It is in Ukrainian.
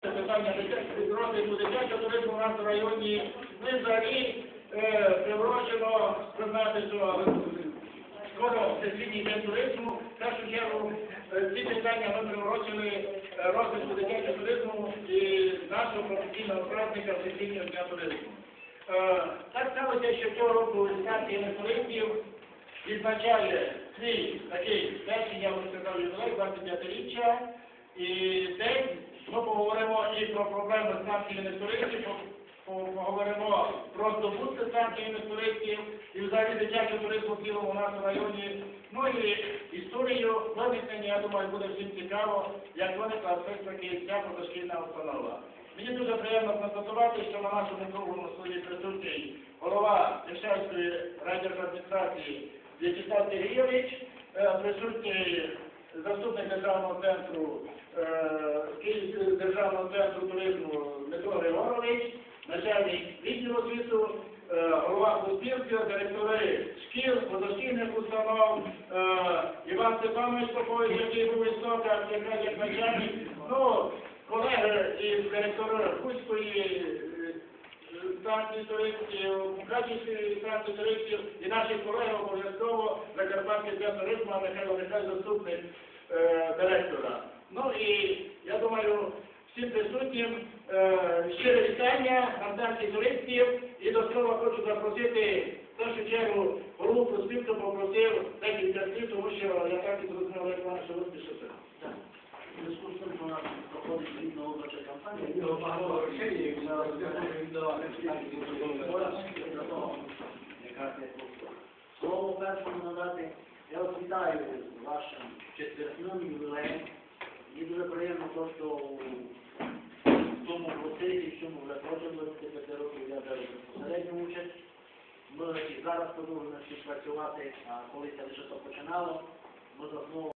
питання дитячого розвитку дитячого туризму у нас в районі. Ми взагалі е, приурочено сказати, що скоро всесвітній день туризму. В першу чергу е, ці питання ми приурочили е, розвитку дитячого туризму і нашого професійного праздника всесвітнього дня туризму. Е, Так сталося, що цього року станція туристів відзначає свій такий перший, я вже сказав, ювілей, 25-річчя. І поговоримо і про проблеми станційних туристів, по- по- поговоримо про здобутки станційних туристів і взагалі дитячого туризму в цілому у нас в районі. Ну і історію виникнення, я думаю, буде всім цікаво, як виникла все ж таки ця позашкільна установа. Мені дуже приємно констатувати, що на нашому круглому столі присутній голова Лишевської райдержадміністрації В'ячеслав Сергійович, е, присутній заступник державного центру центру туризму Дмитро Григорович, начальник відділу освіту, е, голова Кузбірки, директори шкіл, позашкільних установ, е, Іван Степанович Попович, який був істоком, якраз як начальник, ну, колеги із директора Хуської е, станції туристів, Мукачівської станції туристів і наші колеги обов'язково Закарпатський центр туризму, Михайло Михайло заступник е, директора. Ну і я думаю, присутнім е, щире вітання станції туристів. І до слова хочу запросити в першу чергу голову проспілку попросив декілька слів, тому що я так і зрозумів, як на віддавати Слово першому надати. Я вас вітаю з вашим четвертним ювілеєм. Мені дуже приємно, то, що у тому процесі, що ми вже протягом 25 років я беру безпосередню участь. Ми і зараз продовжуємо співпрацювати, а коли це лише то починало, ми за знову